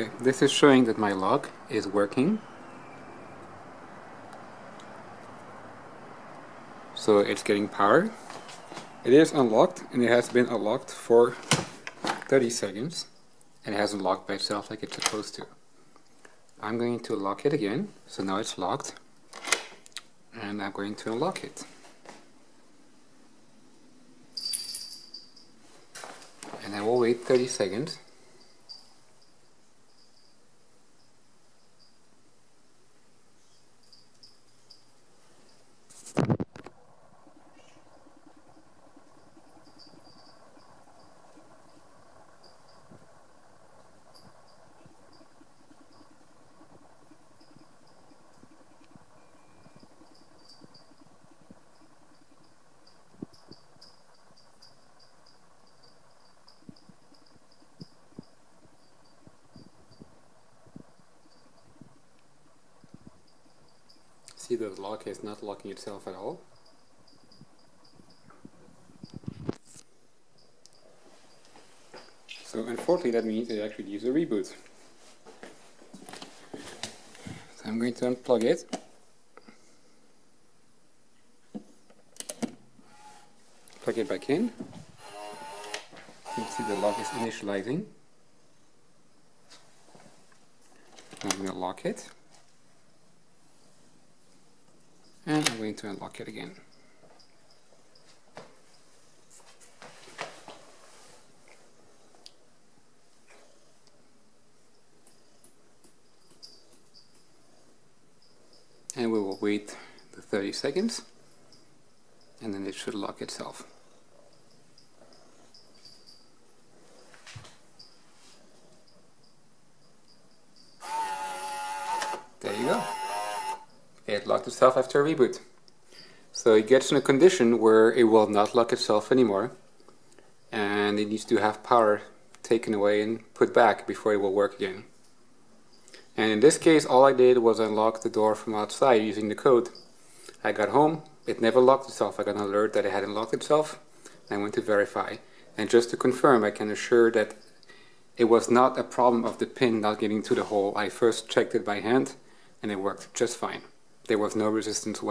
Okay, this is showing that my lock is working. So it's getting power. It is unlocked and it has been unlocked for 30 seconds and it hasn't locked by itself like it's supposed to. I'm going to lock it again, so now it's locked and I'm going to unlock it. And I will wait 30 seconds See the lock is not locking itself at all. So unfortunately that means it actually needs a reboot. So I'm going to unplug it. Plug it back in. You can see the lock is initializing. I'm going to lock it. And I'm going to unlock it again. And we will wait the 30 seconds and then it should lock itself. There you go it locked itself after a reboot. So it gets in a condition where it will not lock itself anymore and it needs to have power taken away and put back before it will work again. And in this case all I did was unlock the door from outside using the code. I got home, it never locked itself, I got an alert that it hadn't locked itself, I went to verify. And just to confirm, I can assure that it was not a problem of the pin not getting to the hole. I first checked it by hand and it worked just fine there was no resistance.